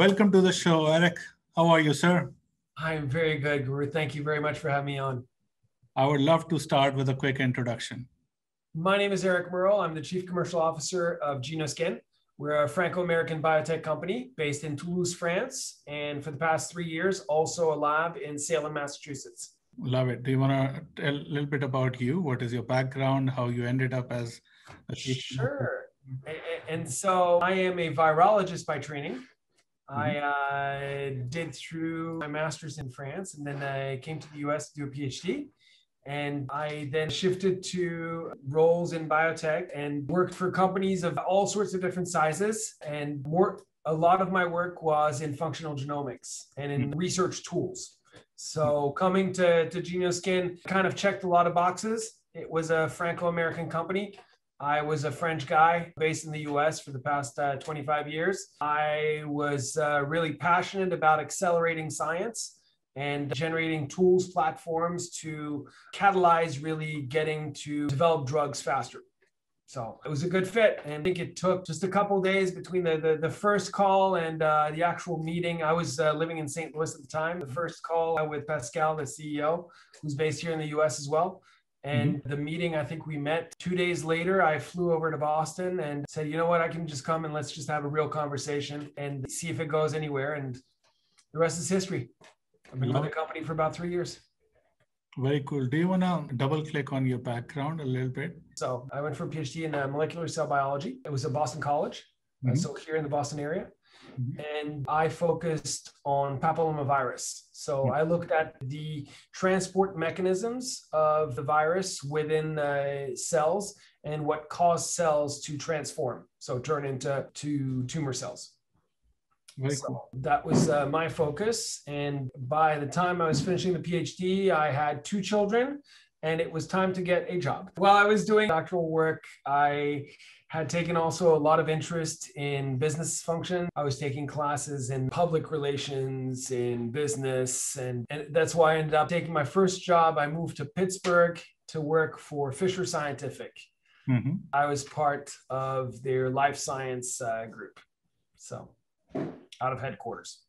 Welcome to the show, Eric. How are you, sir? I am very good, Guru. Thank you very much for having me on. I would love to start with a quick introduction. My name is Eric Merle. I'm the Chief Commercial Officer of Genoskin. We're a Franco-American biotech company based in Toulouse, France, and for the past three years, also a lab in Salem, Massachusetts. Love it. Do you want to tell a little bit about you? What is your background? How you ended up as a chief? Sure. And so I am a virologist by training. I mm-hmm. uh, did through my master's in France, and then I came to the US to do a PhD. And I then shifted to roles in biotech and worked for companies of all sorts of different sizes. And more, a lot of my work was in functional genomics and in mm-hmm. research tools. So coming to, to Genoskin kind of checked a lot of boxes. It was a Franco-American company I was a French guy based in the US for the past uh, 25 years. I was uh, really passionate about accelerating science and generating tools, platforms to catalyze really getting to develop drugs faster. So it was a good fit. And I think it took just a couple days between the, the, the, first call and uh, the actual meeting. I was uh, living in St. Louis at the time. The first call with Pascal, the CEO, who's based here in the US as well. And mm-hmm. the meeting, I think we met two days later. I flew over to Boston and said, you know what, I can just come and let's just have a real conversation and see if it goes anywhere. And the rest is history. I've been with the company for about three years. Very cool. Do you want to double click on your background a little bit? So I went for a PhD in uh, molecular cell biology. It was at Boston College. Uh, mm-hmm. so here in the Boston area. Mm-hmm. And I focused on papillomavirus. So mm-hmm. I looked at the transport mechanisms of the virus within the cells and what caused cells to transform, so turn into to tumor cells. Very so cool. That was uh, my focus. And by the time I was finishing the PhD, I had two children and it was time to get a job. While I was doing doctoral work, I had taken also a lot of interest in business function. I was taking classes in public relations, in business, and, and that's why I ended up taking my first job. I moved to Pittsburgh to work for Fisher Scientific. Mm-hmm. I was part of their life science uh, group. So, out of headquarters.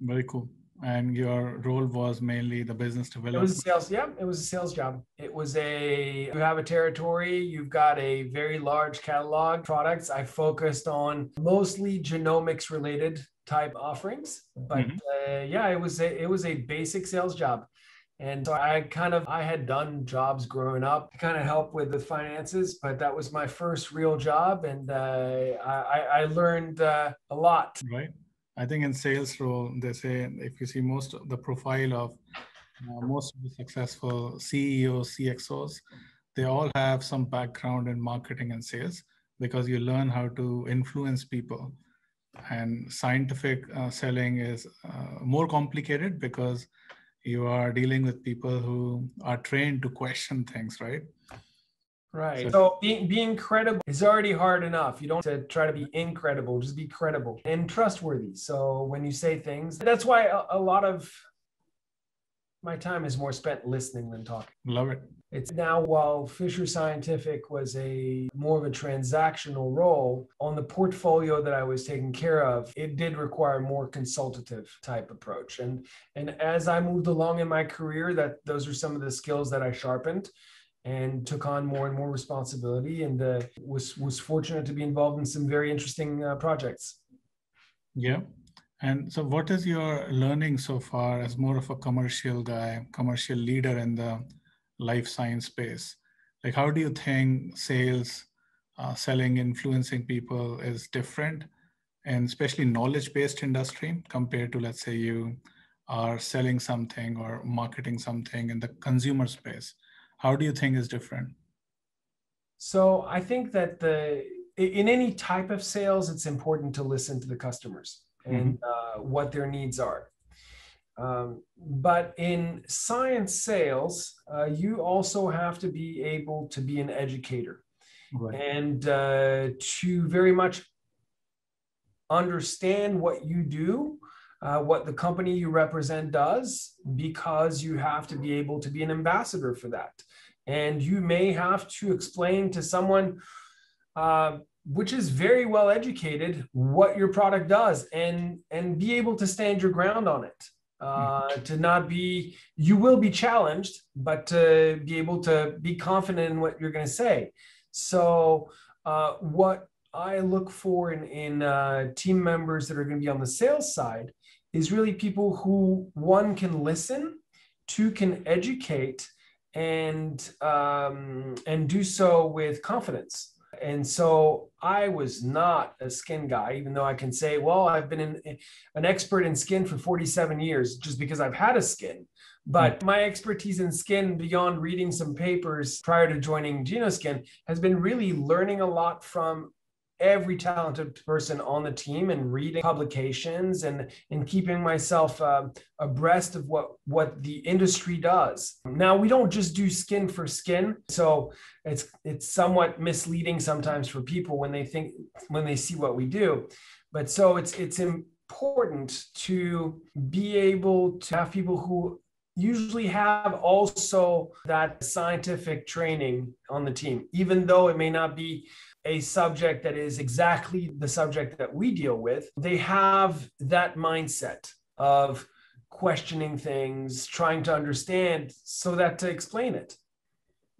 Very cool and your role was mainly the business development. It was a sales. Yeah, it was a sales job. It was a you have a territory, you've got a very large catalog products. I focused on mostly genomics related type offerings, but mm-hmm. uh, yeah, it was a it was a basic sales job. And so I kind of I had done jobs growing up to kind of help with the finances, but that was my first real job, and uh, I, I learned uh, a lot. Right. I think in sales role, they say if you see most of the profile of uh, most of the successful CEOs, CXOs, they all have some background in marketing and sales because you learn how to influence people. And scientific uh, selling is uh, more complicated because you are dealing with people who are trained to question things, right? Right. So, being being credible is already hard enough. You don't to try to be incredible, just be credible and trustworthy. So when you say things, that's why a, a lot of my time is more spent listening than talking. Love it. It's now while Fisher Scientific was a more of a transactional role on the portfolio that I was taking care of, it did require more consultative type approach. And and as I moved along in my career, that those are some of the skills that I sharpened and took on more and more responsibility and uh, was was fortunate to be involved in some very interesting uh, projects. Yeah. And so what is your learning so far as more of a commercial guy commercial leader in the life science space? Like how do you think sales uh, selling influencing people is different and especially knowledge based industry compared to let's say you are selling something or marketing something in the consumer space how do you think is different? So I think that the in any type of sales, it's important to listen to the customers and mm-hmm. uh, what their needs are. Um, but in science sales, uh, you also have to be able to be an educator right. and uh, to very much understand what you do, uh, what the company you represent does, because you have to be able to be an ambassador for that and you may have to explain to someone uh, which is very well educated, what your product does and and be able to stand your ground on it. Uh, to not be, you will be challenged, but to be able to be confident in what you're going to say. So, uh, what I look for in, in uh, team members that are going to be on the sales side is really people who, one, can listen, two, can educate, and um, and do so with confidence. And so I was not a skin guy, even though I can say, well, I've been an expert in skin for 47 years just because I've had a skin. But my expertise in skin, beyond reading some papers prior to joining Genoskin, has been really learning a lot from every talented person on the team and reading publications and, and keeping myself uh, abreast of what, what the industry does. Now, we don't just do skin for skin. So it's, it's somewhat misleading sometimes for people when they think, when they see what we do. But so it's, it's important to be able to have people who usually have also that scientific training on the team, even though it may not be a subject that is exactly the subject that we deal with, they have that mindset of questioning things, trying to understand so that to explain it.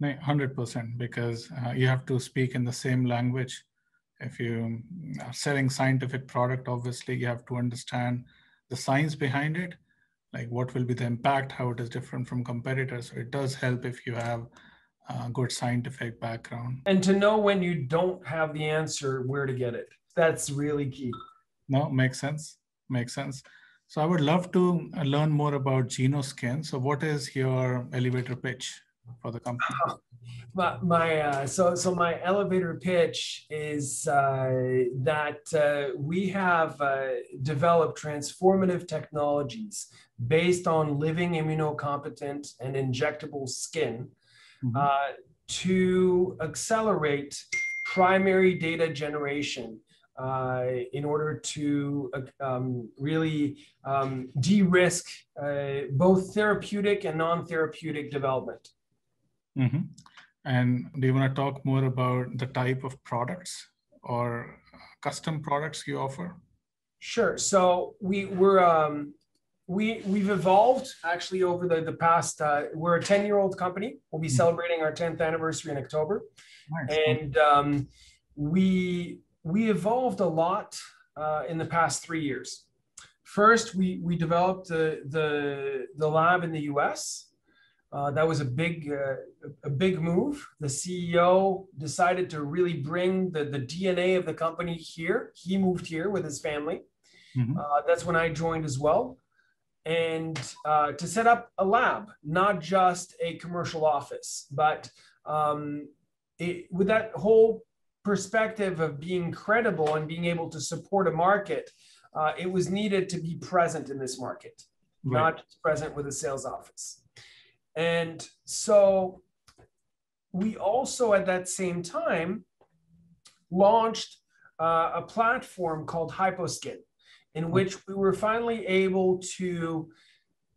100% because uh, you have to speak in the same language. If you are selling scientific product, obviously you have to understand the science behind it, like what will be the impact, how it is different from competitors. So it does help if you have uh, good scientific background. And to know when you don't have the answer, where to get it. That's really key. No, makes sense. Makes sense. So I would love to learn more about Genoskin. So what is your elevator pitch for the company? my, my uh, so so my elevator pitch is uh, that uh, we have uh, developed transformative technologies based on living immunocompetent and injectable skin mm-hmm. uh, to accelerate primary data generation uh, in order to uh, um, really um, de-risk uh, both therapeutic and non-therapeutic development. Mm-hmm. And do you want to talk more about the type of products or custom products you offer? Sure. So we were um, we we've evolved actually over the the past. Uh, we're a ten year old company. We'll be mm-hmm. celebrating our tenth anniversary in October, nice. and um, we we evolved a lot uh, in the past three years. First, we we developed the the the lab in the U.S. Uh, that was a big uh, a big move. The CEO decided to really bring the the DNA of the company here. He moved here with his family. Mm-hmm. Uh, that's when I joined as well and uh, to set up a lab, not just a commercial office, but um, it, with that whole perspective of being credible and being able to support a market, uh, it was needed to be present in this market, right. not just present with a sales office. And so we also, at that same time, launched uh, a platform called Hyposkin in which we were finally able to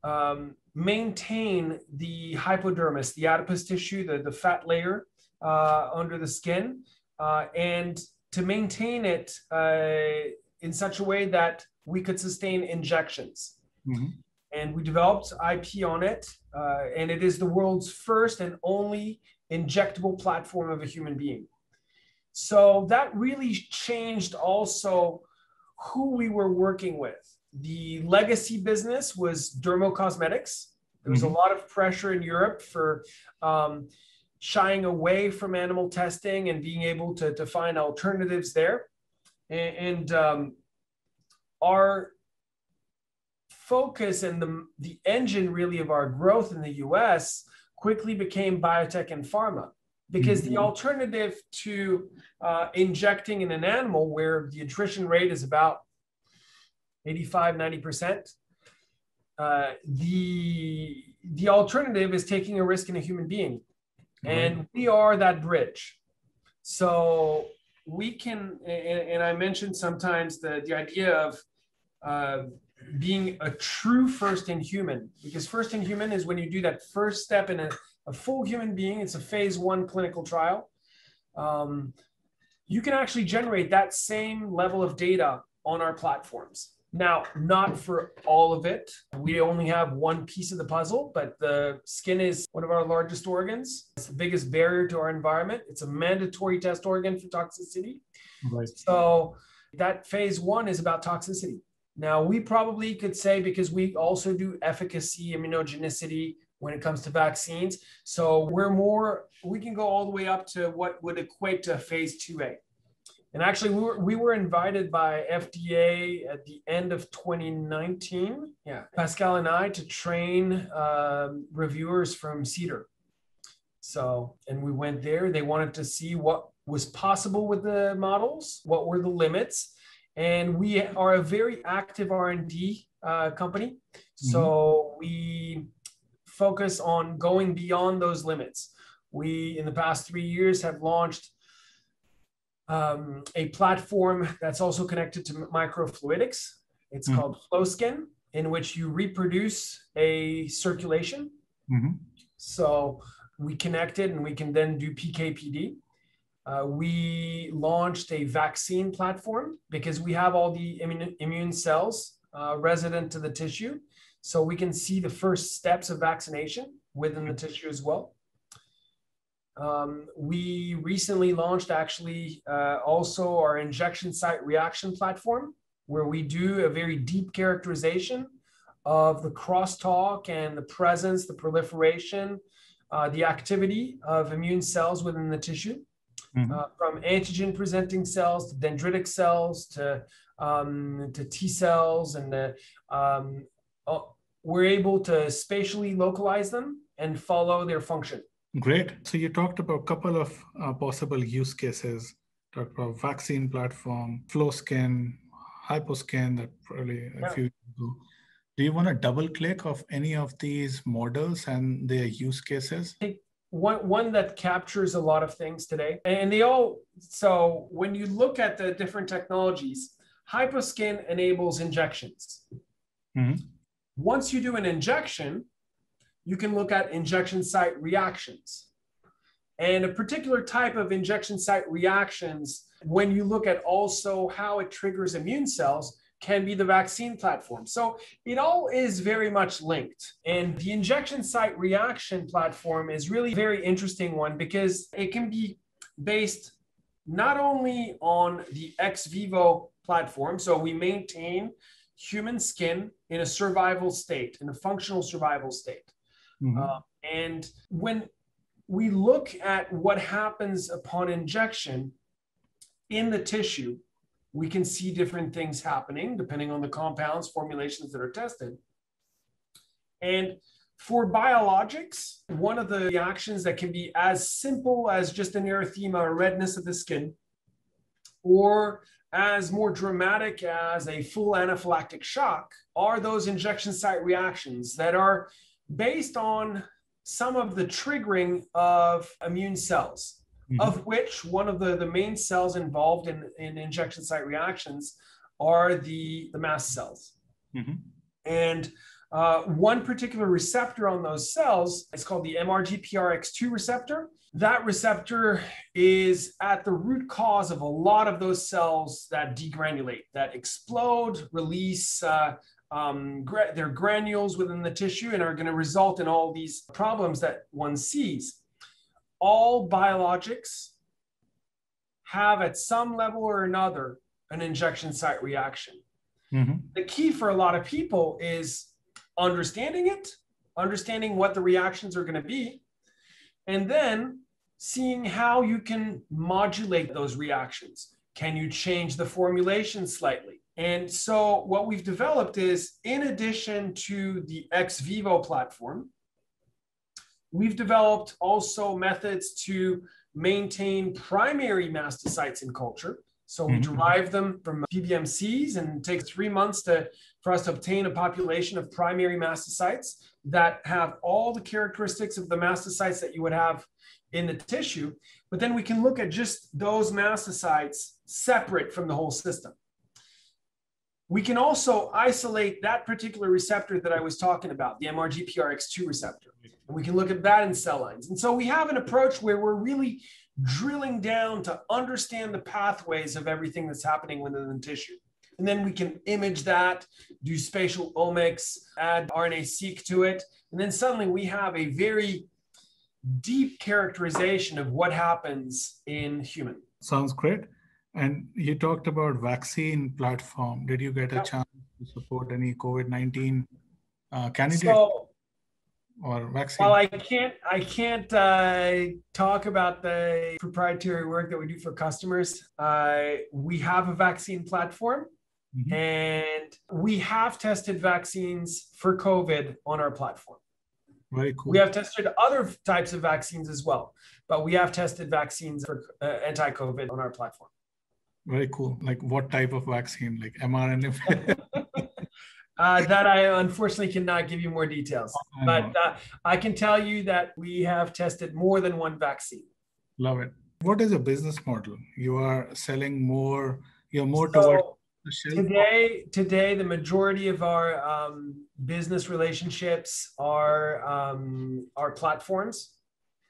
um, maintain the hypodermis, the adipose tissue, the, the fat layer uh, under the skin, uh, and to maintain it uh, in such a way that we could sustain injections. Mm-hmm. And we developed IP on it, uh, and it is the world's first and only injectable platform of a human being. So that really changed also who we were working with. The legacy business was Dermo Cosmetics. There was mm-hmm. a lot of pressure in Europe for um, shying away from animal testing and being able to, to find alternatives there. And, and um, our focus and the, the engine really of our growth in the US quickly became biotech and pharma because mm-hmm. the alternative to uh, injecting in an animal where the attrition rate is about 85 90% uh, the the alternative is taking a risk in a human being mm-hmm. and we are that bridge so we can and, and i mentioned sometimes the, the idea of uh, being a true first in human because first in human is when you do that first step in a a full human being. It's a phase one clinical trial. Um, you can actually generate that same level of data on our platforms. Now, not for all of it. We only have one piece of the puzzle, but the skin is one of our largest organs. It's the biggest barrier to our environment. It's a mandatory test organ for toxicity. Right. So that phase one is about toxicity. Now, we probably could say because we also do efficacy, immunogenicity when it comes to vaccines. So we're more, we can go all the way up to what would equate to phase 2A. And actually, we were, we were invited by FDA at the end of 2019, yeah, Pascal and I, to train um, reviewers from CDER. So, and we went there. They wanted to see what was possible with the models, what were the limits, and we are a very active R&D uh, company. Mm-hmm. So we focus on going beyond those limits. We, in the past three years, have launched um, a platform that's also connected to microfluidics. It's mm-hmm. called FlowSkin, in which you reproduce a circulation. Mm-hmm. So we connect it and we can then do PKPD. Uh, we launched a vaccine platform because we have all the immune, immune cells uh, resident to the tissue. So we can see the first steps of vaccination within the tissue as well. Um, we recently launched actually uh, also our injection site reaction platform, where we do a very deep characterization of the crosstalk and the presence, the proliferation, uh, the activity of immune cells within the tissue mm-hmm. uh, from antigen presenting cells to dendritic cells to, um, to T cells. And the, um, we're able to spatially localize them and follow their function. Great. So you talked about a couple of uh, possible use cases. Talked about vaccine platform, FlowSkin, HypoSkin that probably yeah. a few ago. Do you want to double click of any of these models and their use cases? one one that captures a lot of things today and they all so when you look at the different technologies hyposkin enables injections mm-hmm. Once you do an injection you can look at injection site reactions and a particular type of injection site reactions when you look at also how it triggers immune cells can be the vaccine platform. So it all is very much linked. And the injection site reaction platform is really very interesting one because it can be based not only on the ex vivo platform, so we maintain human skin in a survival state, in a functional survival state. Mm-hmm. Uh, and when we look at what happens upon injection in the tissue, we can see different things happening depending on the compounds, formulations that are tested. And for biologics, one of the reactions that can be as simple as just an erythema or redness of the skin, or as more dramatic as a full anaphylactic shock, are those injection site reactions that are based on some of the triggering of immune cells mm-hmm. of which one of the, the main cells involved in, in injection site reactions are the, the mast cells. Mm-hmm. And uh, one particular receptor on those cells is called the MRGPRX2 receptor. That receptor is at the root cause of a lot of those cells that degranulate, that explode, release uh, um, gra- their granules within the tissue, and are going to result in all these problems that one sees all biologics have at some level or another an injection site reaction. Mm-hmm. The key for a lot of people is understanding it, understanding what the reactions are going to be, and then seeing how you can modulate those reactions. Can you change the formulation slightly? And so, what we've developed is in addition to the ex vivo platform, We've developed also methods to maintain primary mastocytes in culture. So we mm-hmm. derive them from PBMCs and it takes three months to, for us to obtain a population of primary mastocytes that have all the characteristics of the mastocytes that you would have in the tissue. But then we can look at just those mastocytes separate from the whole system. We can also isolate that particular receptor that I was talking about, the MRGPRX2 receptor. And we can look at that in cell lines. And so we have an approach where we're really drilling down to understand the pathways of everything that's happening within the tissue. And then we can image that, do spatial omics, add RNA-seq to it. And then suddenly we have a very deep characterization of what happens in human. Sounds great. And you talked about vaccine platform. Did you get a chance to support any COVID-19 uh, candidate so, or vaccine? Well, I can't. I can't uh, talk about the proprietary work that we do for customers. Uh, we have a vaccine platform, mm-hmm. and we have tested vaccines for COVID on our platform. Very cool. We have tested other types of vaccines as well, but we have tested vaccines for uh, anti-COVID on our platform. Very cool. Like what type of vaccine? Like mRNA? uh, that I unfortunately cannot give you more details, but uh, I can tell you that we have tested more than one vaccine. Love it. What is a business model? You are selling more. You're more so, toward today today the majority of our um, business relationships are um, our platforms.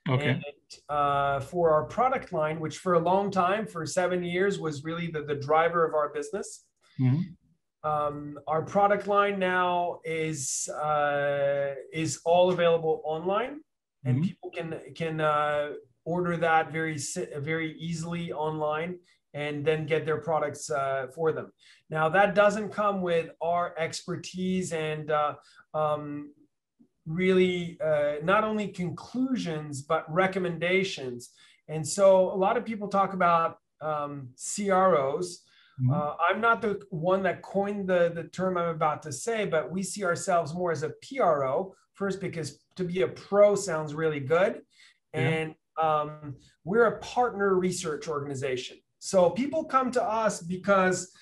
Okay. And, uh, for our product line which for a long time for seven years was really the, the driver of our business. Mm-hmm. um, our product line now is uh, is all available online. And mm-hmm. people can can uh, order that very very easily online and then get their products uh, for them. Now, that doesn't come with our expertise and uh, um, really uh, not only conclusions, but recommendations. And so, a lot of people talk about um, CROs. Mm-hmm. Uh, I'm not the one that coined the, the term I'm about to say, but we see ourselves more as a PRO, first, because to be a pro sounds really good. Yeah. And um, we're a partner research organization. So people come to us because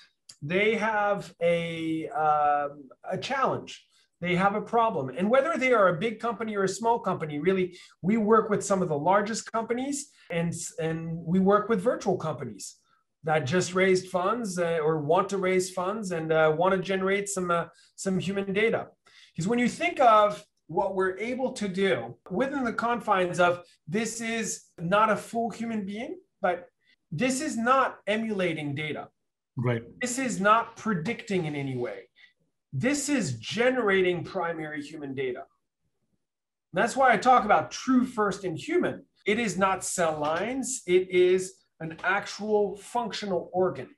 they have a, uh, a challenge. They have a problem. And whether they are a big company or a small company, really, we work with some of the largest companies and, and we work with virtual companies that just raised funds uh, or want to raise funds and uh, want to generate some, uh, some human data. Because when you think of what we're able to do within the confines of this is not a full human being, but this is not emulating data. Right. This is not predicting in any way. This is generating primary human data. That's why I talk about true first in human. It is not cell lines, it is an actual functional organ.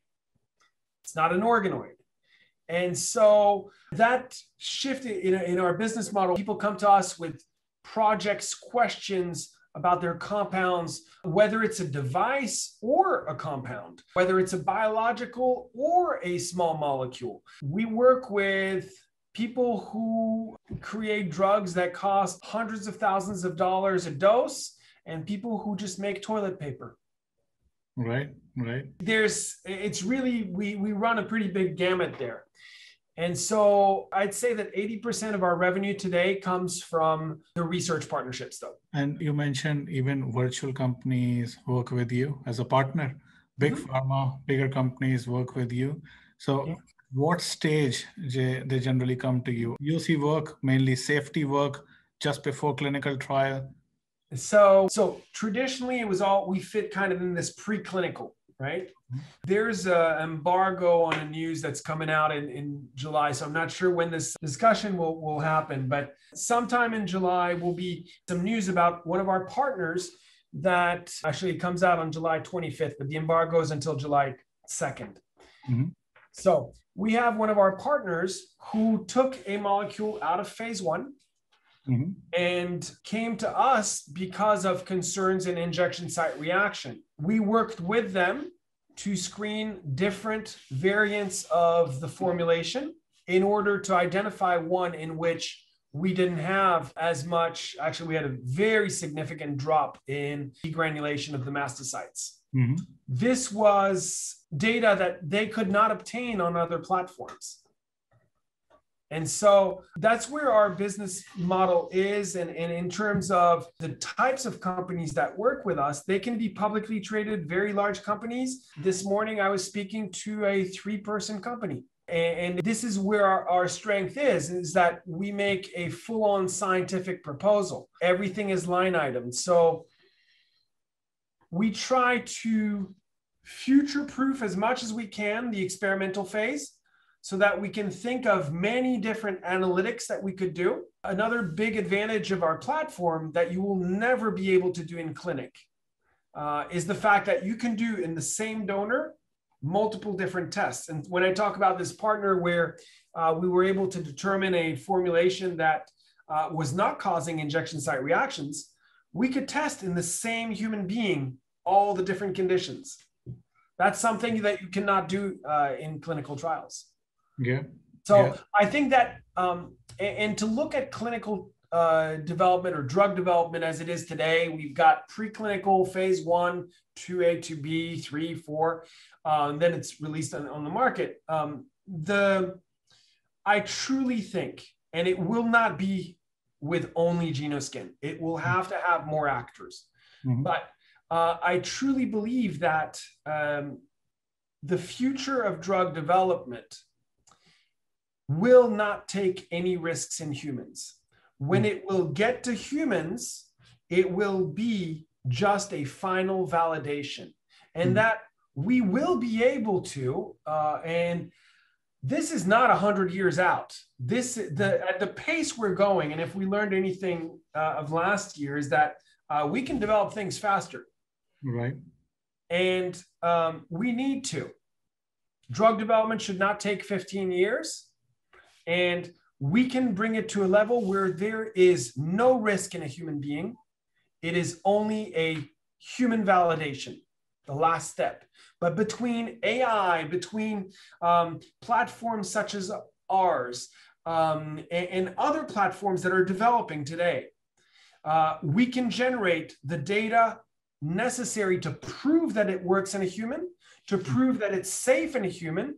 It's not an organoid. And so that shift in, in our business model, people come to us with projects, questions, about their compounds, whether it's a device or a compound, whether it's a biological or a small molecule. We work with people who create drugs that cost hundreds of thousands of dollars a dose and people who just make toilet paper. Right, right. There's, it's really, we, we run a pretty big gamut there. And so I'd say that 80% of our revenue today comes from the research partnerships, though. And you mentioned even virtual companies work with you as a partner. Big mm-hmm. pharma, bigger companies work with you. So, yeah. what stage they generally come to you? UC work, mainly safety work, just before clinical trial. So, so traditionally, it was all we fit kind of in this preclinical right? There's an embargo on the news that's coming out in, in July. So I'm not sure when this discussion will, will happen, but sometime in July will be some news about one of our partners that actually comes out on July 25th, but the embargo is until July 2nd. Mm-hmm. So we have one of our partners who took a molecule out of phase one Mm-hmm. and came to us because of concerns in injection site reaction. We worked with them to screen different variants of the formulation in order to identify one in which we didn't have as much. Actually, we had a very significant drop in degranulation of the mastocytes. Mm-hmm. This was data that they could not obtain on other platforms. And so that's where our business model is. And, and in terms of the types of companies that work with us, they can be publicly traded, very large companies. This morning, I was speaking to a three person company. And this is where our, our strength is, is that we make a full on scientific proposal. Everything is line item. So we try to future proof as much as we can the experimental phase so that we can think of many different analytics that we could do. Another big advantage of our platform that you will never be able to do in clinic uh, is the fact that you can do in the same donor multiple different tests. And when I talk about this partner where uh, we were able to determine a formulation that uh, was not causing injection site reactions, we could test in the same human being all the different conditions. That's something that you cannot do uh, in clinical trials. Yeah. So yeah. I think that, um, and, to look at clinical uh, development or drug development as it is today, we've got preclinical phase one, 2A, 2B, 3, 4, uh, and then it's released on, on the market. Um, the I truly think, and it will not be with only Genoskin, it will have to have more actors. Mm-hmm. But uh, I truly believe that um, the future of drug development will not take any risks in humans. When hmm. it will get to humans, it will be just a final validation. And mm that we will be able to, uh, and this is not 100 years out. This the At the pace we're going, and if we learned anything uh, of last year, is that uh, we can develop things faster. Right. And um, we need to. Drug development should not take 15 years. And we can bring it to a level where there is no risk in a human being. It is only a human validation, the last step. But between AI, between um, platforms such as ours, um, and, and, other platforms that are developing today, uh, we can generate the data necessary to prove that it works in a human, to prove that it's safe in a human.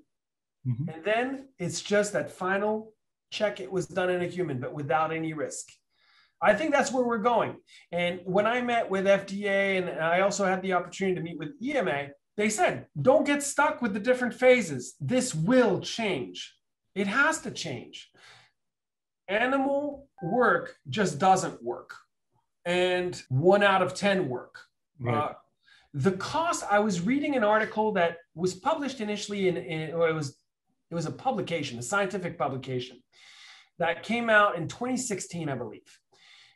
Mm-hmm. And then it's just that final check it was done in a human, but without any risk. I think that's where we're going. And when I met with FDA and I also had the opportunity to meet with EMA, they said, don't get stuck with the different phases. This will change. It has to change. Animal work just doesn't work. And one out of 10 work. Right. Uh, the cost, I was reading an article that was published initially in, in or it was it was a publication, a scientific publication that came out in 2016, I believe.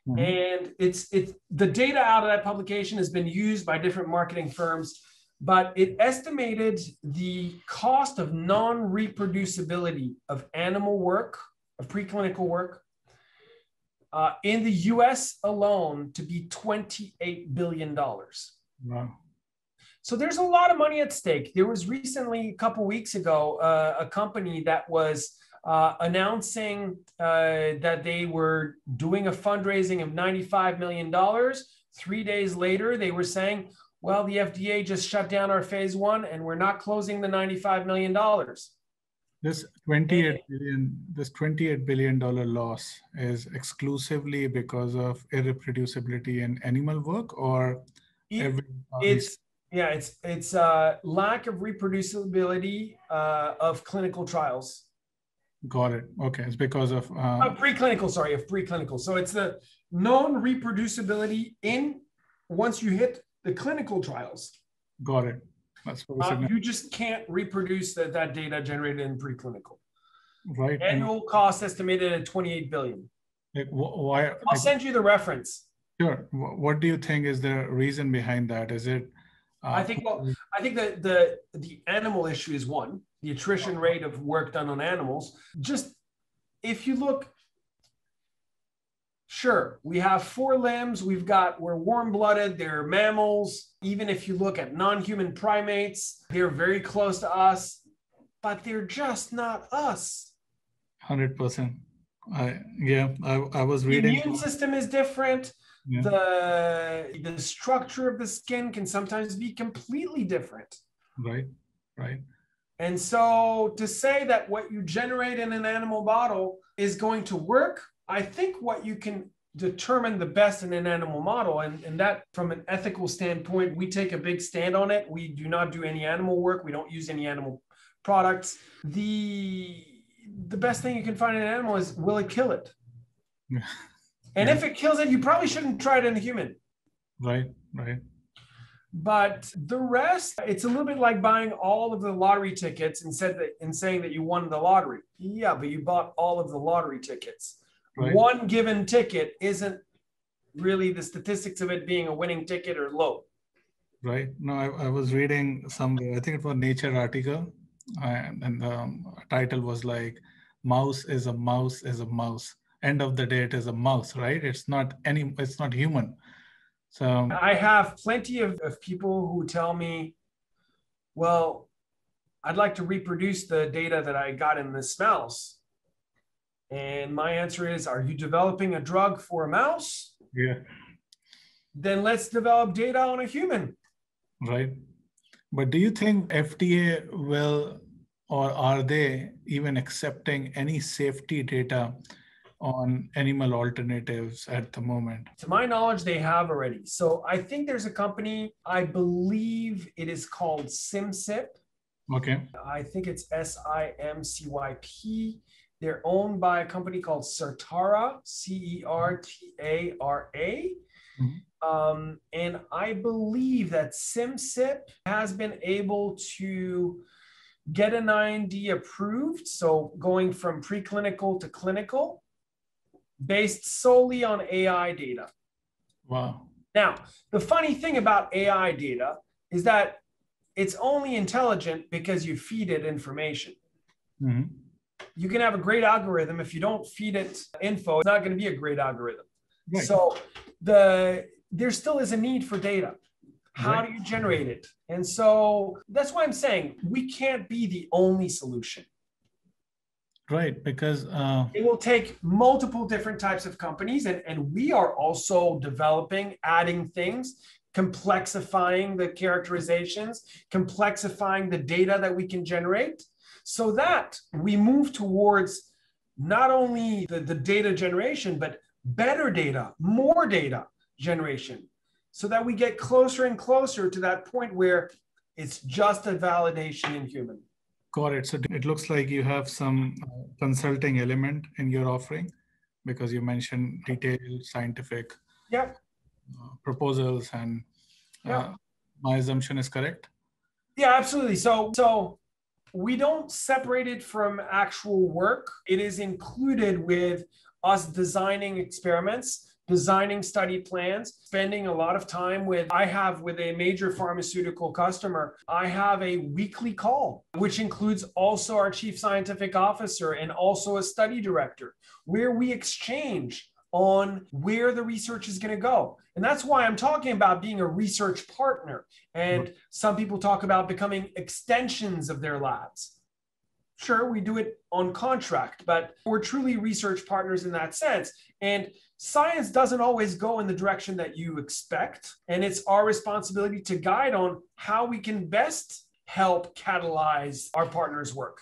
Mm-hmm. And it's it's the data out of that publication has been used by different marketing firms, but it estimated the cost of non-reproducibility of animal work, of preclinical work, uh, in the US alone to be $28 billion. Wow. So there's a lot of money at stake. There was recently, a couple weeks ago, uh, a company that was uh, announcing uh, that they were doing a fundraising of $95 million. Three days later, they were saying, well, the FDA just shut down our phase one and we're not closing the $95 million. This 28 billion, this 28 billion dollar loss is exclusively because of irreproducibility in animal work, or every it's yeah, it's it's uh, lack of reproducibility uh, of clinical trials. Got it. Okay, it's because of uh, uh, preclinical. Sorry, of preclinical. So it's the known reproducibility in once you hit the clinical trials. Got it. That's what uh, you just can't reproduce that, that data generated in preclinical. Right. Annual and, cost estimated at 28 billion. Like, why? I'll like, send you the reference. Sure. What do you think is the reason behind that? Is it? Uh, I think well, I think that the the animal issue is one. The attrition rate of work done on animals. Just if you look Sure, we have four limbs. We've got, we're warm blooded, they're mammals. Even if you look at non human primates, they're very close to us, but they're just not us. 100%. I, yeah, I, I was reading. The immune system is different. Yeah. The, the structure of the skin can sometimes be completely different. Right, right. And so to say that what you generate in an animal model is going to work I think what you can determine the best in an animal model, and, and that from an ethical standpoint, we take a big stand on it. We do not do any animal work, we don't use any animal products. The the best thing you can find in an animal is will it kill it? and yeah. if it kills it, you probably shouldn't try it in a human. Right, right. But the rest, it's a little bit like buying all of the lottery tickets and said that and saying that you won the lottery. Yeah, but you bought all of the lottery tickets. Right. One given ticket isn't really the statistics of it being a winning ticket or low. Right. No, I, I was reading somewhere, I think it was Nature article, and, and the title was like, Mouse is a mouse is a mouse. End of the day, it is a mouse, right? It's not any, it's not human. So I have plenty of, of people who tell me, well, I'd like to reproduce the data that I got in this mouse. And my answer is, are you developing a drug for a mouse? Yeah. Then let's develop data on a human. Right. But do you think FDA will, or are they even accepting any safety data on animal alternatives at the moment? To my knowledge, they have already. So I think there's a company, I believe it is called Simcyp. Okay. I think it's S I M C Y P. They're owned by a company called Certara, C E R T A R A. Mm-hmm. Um, and I believe that Simcyp has been able to get an IND approved. So going from preclinical to clinical based solely on AI data. Wow. Now, the funny thing about AI data is that it's only intelligent because you feed it information. Mm-hmm you can have a great algorithm if you don't feed it info it's not going to be a great algorithm right. so the there still is a need for data how right. do you generate it and so that's why i'm saying we can't be the only solution right because uh... it will take multiple different types of companies and, and we are also developing adding things complexifying the characterizations complexifying the data that we can generate so that we move towards not only the, the data generation, but better data, more data generation, so that we get closer and closer to that point where it's just a validation in human. Got it. So it looks like you have some uh, consulting element in your offering because you mentioned detailed scientific yeah. uh, proposals and uh, yeah. my assumption is correct. Yeah, absolutely. So, so we don't separate it from actual work. It is included with us designing experiments, designing study plans, spending a lot of time with, I have with a major pharmaceutical customer, I have a weekly call, which includes also our chief scientific officer and also a study director, where we exchange on where the research is going to go. And that's why I'm talking about being a research partner. And mm-hmm. some people talk about becoming extensions of their labs. Sure, we do it on contract, but we're truly research partners in that sense. And science doesn't always go in the direction that you expect. And it's our responsibility to guide on how we can best help catalyze our partners' work.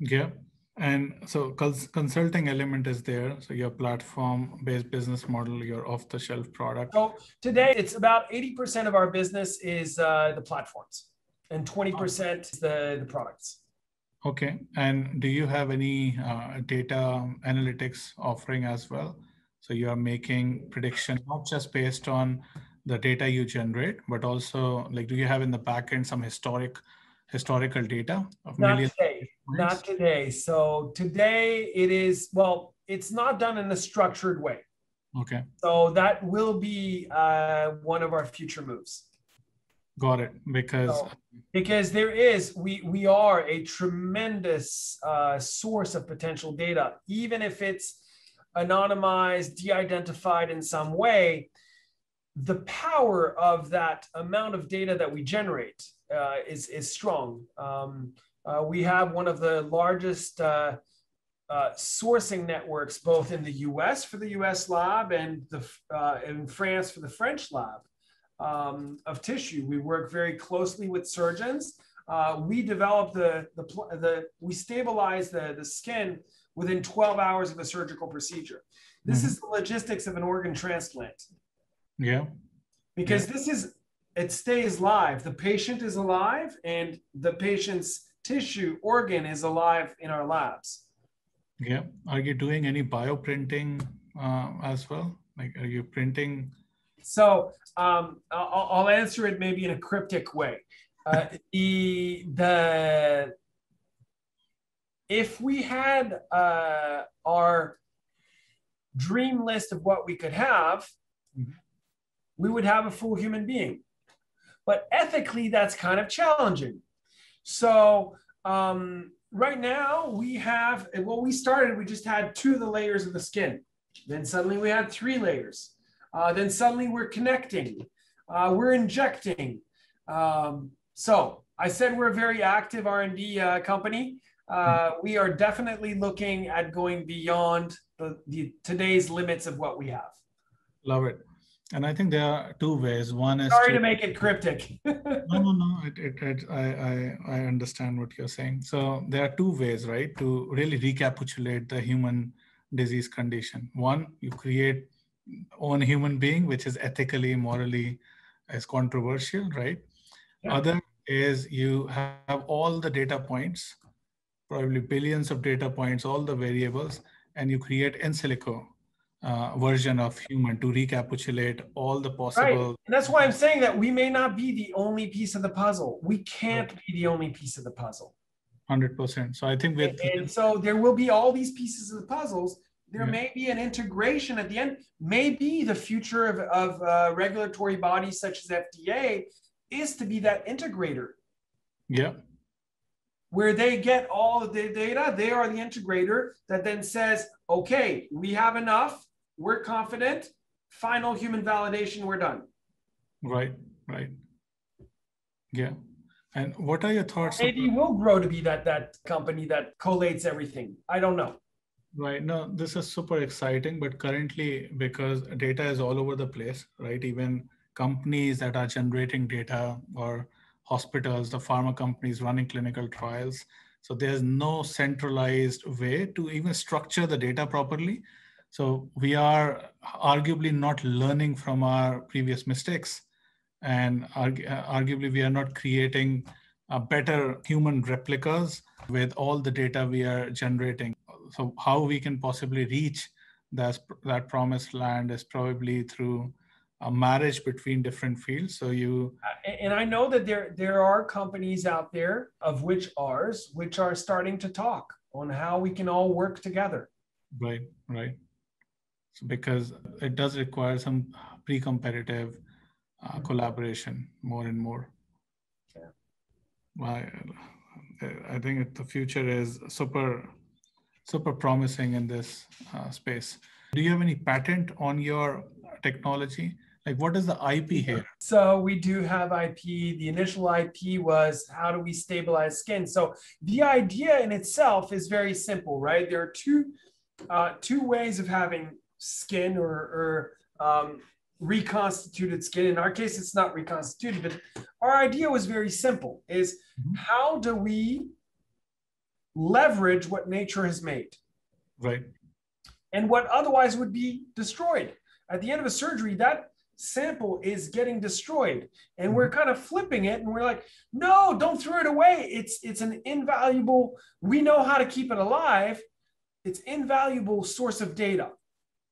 Yeah. And so cons- consulting element is there. So your platform based business model, your off the shelf product. So today it's about 80% of our business is uh, the platforms and 20% is the, the products. Okay. And do you have any uh, data analytics offering as well? So you are making prediction, not just based on the data you generate, but also like, do you have in the backend some historic historical data of not millions? Today. Not today. So today it is, well, it's not done in a structured way. Okay. So that will be uh, one of our future moves. Got it. Because so, because there is we we are a tremendous uh, source of potential data, even if it's anonymized, de-identified in some way. The power of that amount of data that we generate uh, is is strong. Um, uh, we have one of the largest uh, uh, sourcing networks, both in the U.S. for the U.S. lab and the uh, in France for the French lab um, of tissue. We work very closely with surgeons. Uh, we develop the, the the we stabilize the the skin within 12 hours of a surgical procedure. This mm-hmm. is the logistics of an organ transplant. Yeah. Because yeah. this is it stays live. The patient is alive and the patient's tissue organ is alive in our labs. Yeah. Are you doing any bioprinting uh, as well? Like, are you printing So um, I'll, I'll, answer it maybe in a cryptic way. Uh, the the if we had uh, our dream list of what we could have, mm-hmm. we would have a full human being. But ethically, that's kind of challenging. So um, right now we have, well, we started, we just had two of the layers of the skin. Then suddenly we had three layers. Uh, then suddenly we're connecting, uh, we're injecting. Um, so I said we're a very active R&D uh, company. Uh, we are definitely looking at going beyond the, the today's limits of what we have. Love it. And I think there are two ways. One is sorry to, to make it cryptic. no, no, no. It, it, it, I, I, I understand what you're saying. So there are two ways, right, to really recapitulate the human disease condition. One, you create own human being, which is ethically, morally, is controversial, right? Yeah. Other is you have all the data points, probably billions of data points, all the variables, and you create in silico uh, version of human to recapitulate all the possible. Right. And that's why I'm saying that we may not be the only piece of the puzzle. We can't right. be the only piece of the puzzle. 100%. So I think we're. And, and so there will be all these pieces of the puzzles. There yeah. may be an integration at the end. Maybe the future of, of uh, regulatory bodies such as FDA is to be that integrator. Yeah where they get all of the data. They are the integrator that then says, okay, we have enough, we're confident, final human validation, we're done. Right, right. Yeah. And what are your thoughts? Maybe about- will grow to be that that company that collates everything. I don't know. Right. No, this is super exciting, but currently because data is all over the place, right? Even companies that are generating data or hospitals, the pharma companies running clinical trials. So there's no centralized way to even structure the data properly. So we are arguably not learning from our previous mistakes. And argu- arguably, we are not creating a better human replicas with all the data we are generating. So how we can possibly reach that, that promised land is probably through a marriage between different fields. So you uh, and I know that there there are companies out there, of which ours, which are starting to talk on how we can all work together. Right, right. So because it does require some pre-competitive uh, mm-hmm. collaboration more and more. Yeah. I, I think it, the future is super super promising in this uh, space. Do you have any patent on your technology? Like, what is the IP here? So we do have IP. The initial IP was how do we stabilize skin? So the idea in itself is very simple, right? There are two uh, two ways of having skin or, or um, reconstituted skin. In our case, it's not reconstituted, but our idea was very simple: is mm-hmm. how do we leverage what nature has made, right, and what otherwise would be destroyed. At the end of a surgery that sample is getting destroyed. And we're mm-hmm. kind of flipping it and we're like no don't throw it away. It's it's an invaluable we know how to keep it alive. It's invaluable source of data.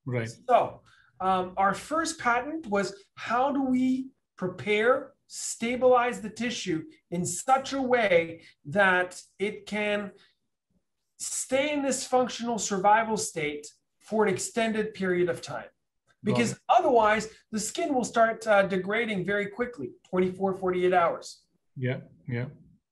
Right. So um, our first patent was how do we prepare stabilize the tissue in such a way that it can stay in this functional survival state for an extended period of time. Because right. otherwise the skin will start uh, degrading very quickly 24 48 hours. Yeah yeah.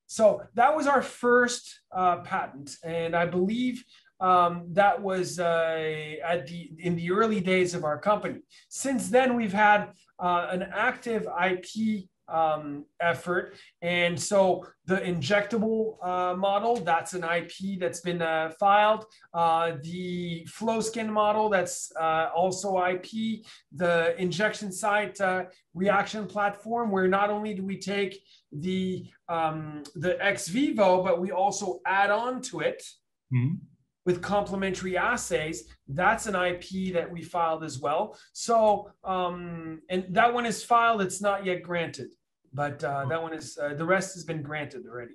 So that was our first uh, patent and i believe um, that was uh, at the in the early days of our company. Since then we've had uh, an active ip um, effort. And so the injectable uh, model, that's an IP that's been uh, filed. Uh, the flow skin model, that's uh, also IP. The injection site uh, reaction platform, where not only do we take the, um, the ex vivo, but we also add on to it. Mm-hmm with complementary assays, that's an IP that we filed as well. So, um, and that one is filed, it's not yet granted, but uh, that one is, uh, the rest has been granted already.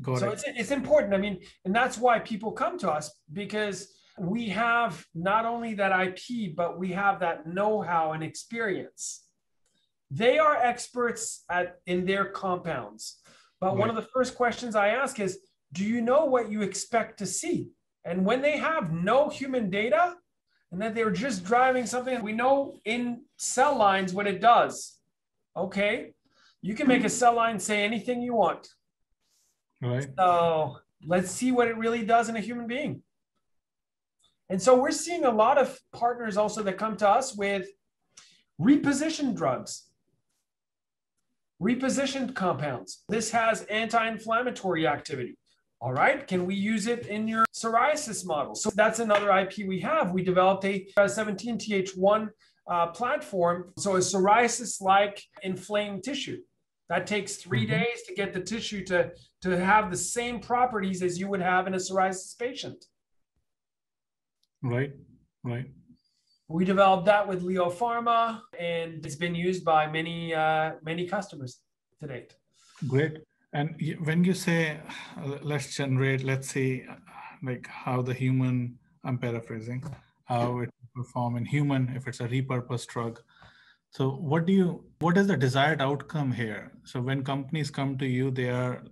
Got so it. it's, it's important. I mean, and that's why people come to us because we have not only that IP, but we have that know how and experience. They are experts at, in their compounds. But right. one of the first questions I ask is Do you know what you expect to see? And when they have no human data and that they're just driving something, we know in cell lines what it does. Okay, you can make a cell line say anything you want. Right. So let's see what it really does in a human being. And so we're seeing a lot of partners also that come to us with repositioned drugs, repositioned compounds. This has anti inflammatory activity. All right, can we use it in your psoriasis model? So that's another IP we have. We developed a 17TH1 uh, platform. So a psoriasis like inflamed tissue. That takes 3 mm-hmm. days to get the tissue to, to have the same properties as you would have in a psoriasis patient. Right, right. We developed that with Leo Pharma, and it's been used by many uh, many customers to date. Great. And when you say let's generate, let's see, like how the human, I'm paraphrasing, how it perform in human if it's a repurposed drug. So what do you what is the desired outcome here? So when companies come to you, they are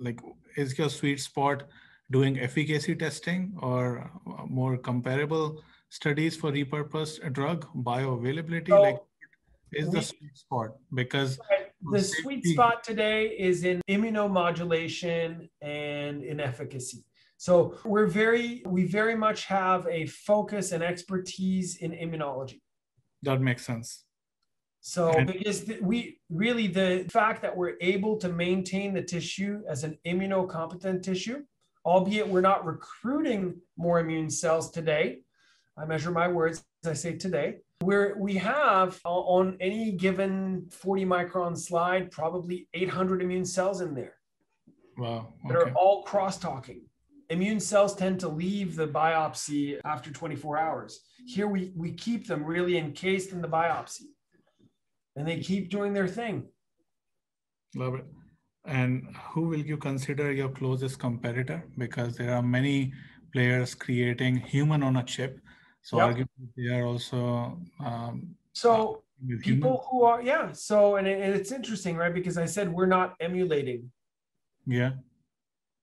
like, is your sweet spot doing efficacy testing or uh, more comparable studies for repurposed drug bioavailability? So like is we, the sweet spot because the sweet spot today is in immunomodulation and in efficacy. So we're very, we very much have a focus and expertise in immunology. That makes sense. So, and because we really, the fact that we're able to maintain the tissue as an immunocompetent tissue, albeit we're not recruiting more immune cells today. I measure my words as I say today. Where we have uh, on any given 40 micron slide, probably 800 immune cells in there. Wow. Okay. That are all cross-talking. Immune cells tend to leave the biopsy after 24 hours. Here we, we keep them really encased in the biopsy and they keep doing their thing. Love it. And who will you consider your closest competitor? Because there are many players creating human on a chip. So yep. arguably they are also um, so people who are yeah. So and, it, and it's interesting, right? Because I said we're not emulating. Yeah.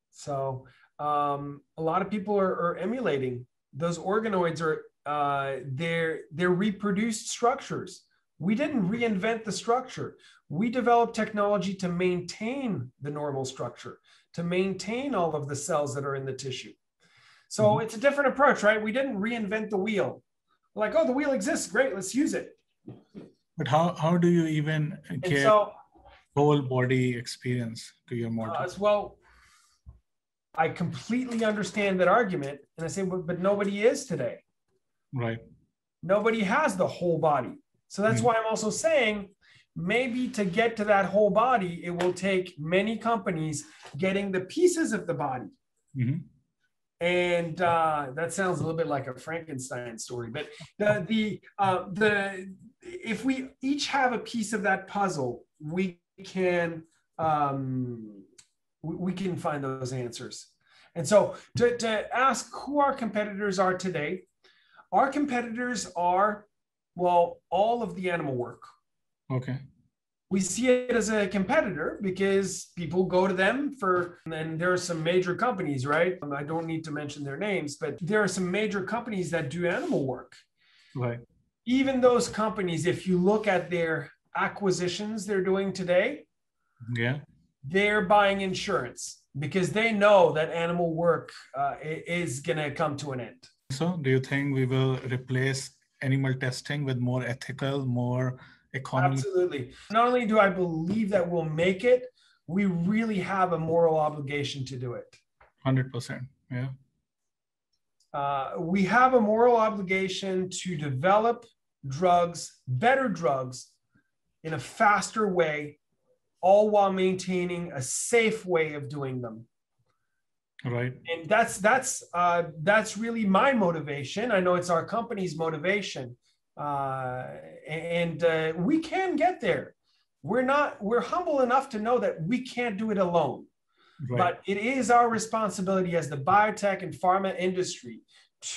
So um, a lot of people are, are emulating those organoids are uh, they're they're reproduced structures we didn't reinvent the structure. We developed technology to maintain the normal structure, to maintain all of the cells that are in the tissue. So mm-hmm. it's a different approach, right? We didn't reinvent the wheel. We're like, oh, the wheel exists. Great, let's use it. But how, how do you even get so, whole body experience to your model? Uh, well, I completely understand that argument. And I say, but, but nobody is today. Right. Nobody has the whole body. So that's mm-hmm. why I'm also saying maybe to get to that whole body, it will take many companies getting the pieces of the body. Mm-hmm. And uh, that sounds a little bit like a Frankenstein story, but the the uh, the if we each have a piece of that puzzle, we can um, we, we can find those answers. And so to, to ask who our competitors are today, our competitors are well, all of the animal work. Okay. We see it as a competitor because people go to them for, and there are some major companies, right? I don't need to mention their names, but there are some major companies that do animal work. Right. Even those companies, if you look at their acquisitions they're doing today, yeah, they're buying insurance because they know that animal work uh, is going to come to an end. So, do you think we will replace animal testing with more ethical, more economical? Absolutely. Not only do I believe that we'll make it, we really have a moral obligation to do it. 100%. Yeah. Uh, we have a moral obligation to develop drugs, better drugs, in a faster way, all while maintaining a safe way of doing them right. And that's that's uh, that's really my motivation. I know it's our company's motivation. Uh, and uh, we can get there. We're not we're humble enough to know that we can't do it alone. Right. but it is our responsibility as the biotech and pharma industry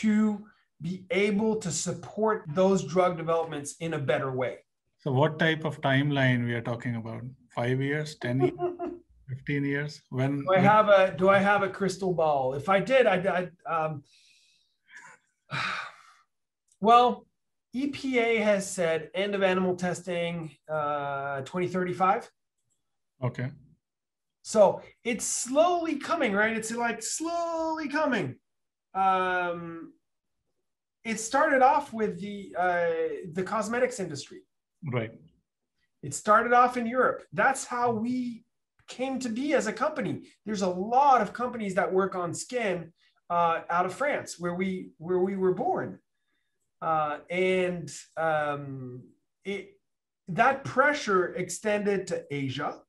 to be able to support those drug developments in a better way. So, what type of timeline we are talking about? Five years, 10 years, 15 years? When do I have a do I have a crystal ball? If I did, I, I um, well, EPA has said end of animal testing uh, 2035. Okay. So it's slowly coming, right? It's like slowly coming. Um, it started off with the uh, the cosmetics industry. Right. It started off in Europe. That's how we came to be as a company. There's a lot of companies that work on skin uh, out of France, where we where we were born, uh, and um, it that pressure extended to Asia.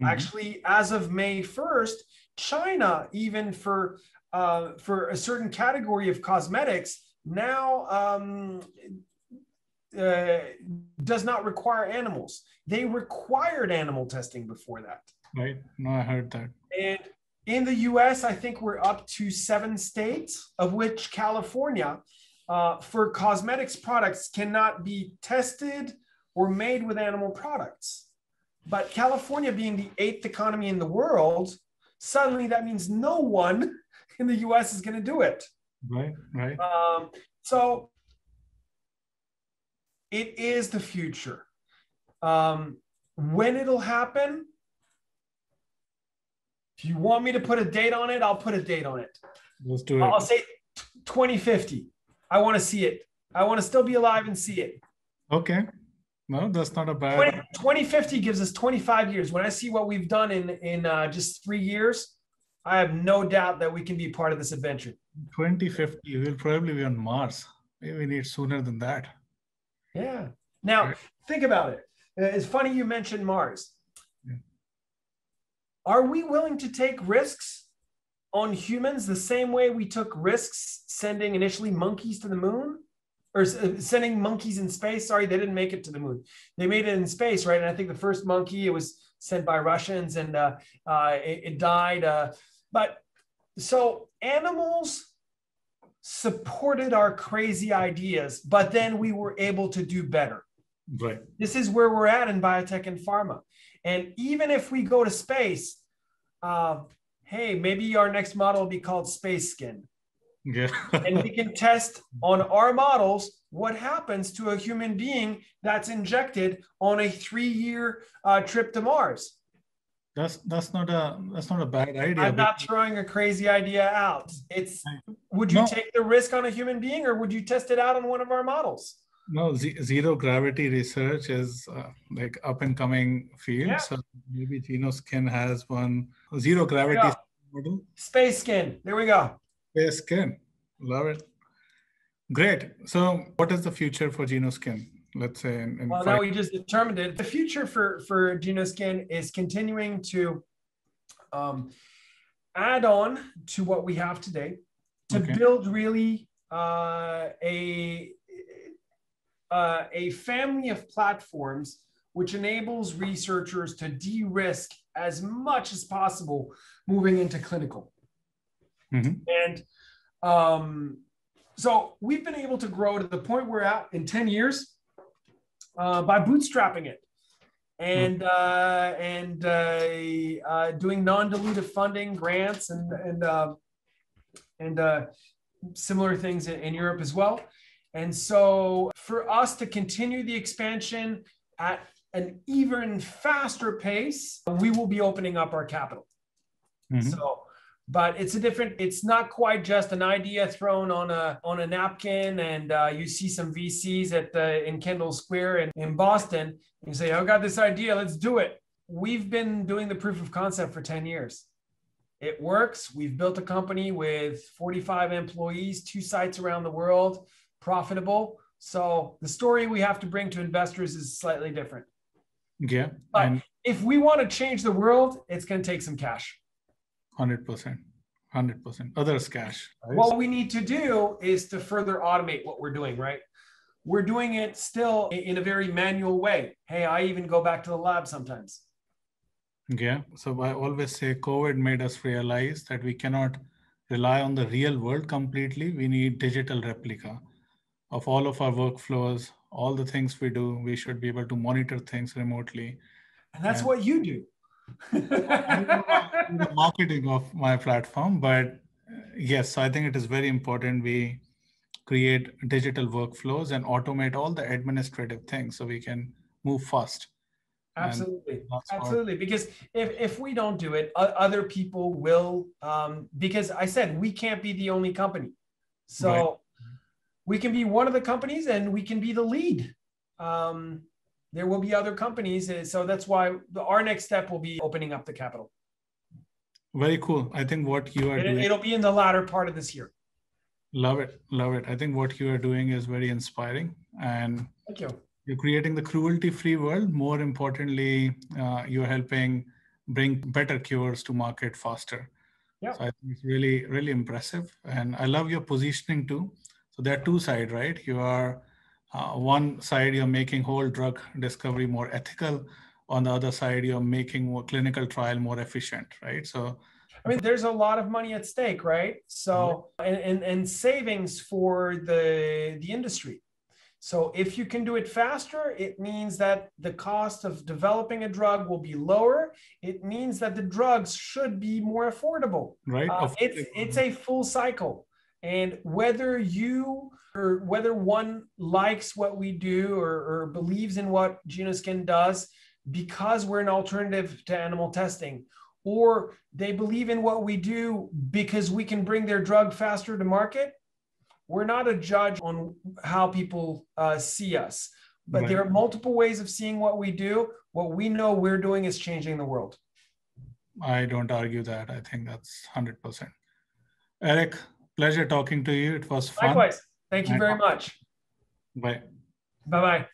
Mm-hmm. Actually, as of May 1st, China, even for uh, for a certain category of cosmetics, now um, uh, does not require animals. They required animal testing before that. Right. No, I heard that. And in the US, I think we're up to seven states, of which California, uh, for cosmetics products, cannot be tested or made with animal products. But California being the eighth economy in the world, suddenly that means no one in the US is going to do it. Right, right. Um, so it is the future. Um, when it'll happen, if you want me to put a date on it, I'll put a date on it. Let's do it. I'll say 2050. I want to see it. I want to still be alive and see it. Okay. No, that's not a bad. 20, 2050 gives us 25 years. When I see what we've done in in uh, just three years, I have no doubt that we can be part of this adventure. 2050, we'll probably be on Mars. Maybe we need sooner than that. Yeah. Now, think about it. Uh, it's funny you mentioned Mars. Are we willing to take risks on humans the same way we took risks sending initially monkeys to the moon? Or uh, sending monkeys in space. Sorry, they didn't make it to the moon. They made it in space, right? And I think the first monkey, it was sent by Russians and uh, uh, it, it, died. Uh, but so animals supported our crazy ideas, but then we were able to do better. Right. This is where we're at in biotech and pharma. And even if we go to space, uh, hey, maybe our next model will be called Space Skin. Yeah. and we can test on our models what happens to a human being that's injected on a three-year uh, trip to Mars. That's that's not a that's not a bad idea. I'm not throwing a crazy idea out. It's would you no. take the risk on a human being or would you test it out on one of our models? No, zero gravity research is uh, like up and coming field. Yeah. So maybe Genoskin has one zero gravity model. Space skin. There we go. Space skin. Love it. Great. So, what is the future for Genoskin? let's say in, in well now we just determined it the future for for genoskin is continuing to um, add on to what we have today to okay. build really uh, a uh, a family of platforms which enables researchers to de-risk as much as possible moving into clinical mm-hmm. and um, so we've been able to grow to the point we're at in 10 years uh, by bootstrapping it and hmm. uh, and uh, uh, doing non-dilutive funding grants and and uh, and uh, similar things in, in, Europe as well. And so for us to continue the expansion at an even faster pace, we will be opening up our capital. Mm-hmm. So but it's a different it's not quite just an idea thrown on a on a napkin and uh, you see some vcs at the in kendall square in, in boston. And you say i got this idea let's do it. We've been doing the proof of concept for 10 years. It works. We've built a company with 45 employees two sites around the world profitable so the story we have to bring to investors is slightly different yeah but and- if we want to change the world it's going to take some cash 100%. 100%. Others cash. Right? What we need to do is to further automate what we're doing, right? We're doing it still in a very manual way. Hey, I even go back to the lab sometimes. Yeah. So I always say COVID made us realize that we cannot rely on the real world completely. We need digital replica of all of our workflows, all the things we do. We should be able to monitor things remotely. And that's and what you do. the marketing of my platform, but yes, so I think it is very important we create digital workflows and automate all the administrative things so we can move fast. Absolutely, absolutely. Because if if we don't do it, other people will. Um, because I said we can't be the only company, so. We can be one of the companies and we can be the lead. Um, there will be other companies, so that's why the, our next step will be opening up the capital. Very cool. I think what you are it, doing. It'll be in the latter part of this year. Love it, love it. I think what you are doing is very inspiring, and thank you you're creating the cruelty free world more importantly uh, you're helping bring better cures to market faster yeah so i think it's really really impressive and i love your positioning too so there are two sides right you are uh, one side you're making whole drug discovery more ethical on the other side you're making more clinical trial more efficient right so I mean, there's a lot of money at stake, right? So, and, and, and savings for the the industry. So if you can do it faster, it means that the cost of developing a drug will be lower. It means that the drugs should be more affordable. Right. Uh, it's it's a full cycle. And whether you or whether one likes what we do or, or believes in what Genoskin does because we're an alternative to animal testing, or they believe in what we do because we can bring their drug faster to market, we're not a judge on how people uh, see us, but right. there are multiple ways of seeing what we do. What we know we're doing is changing the world. I don't argue that. I think that's 100%. Eric, pleasure talking to you. It was fun. Likewise. Thank you very much. Bye. Bye bye.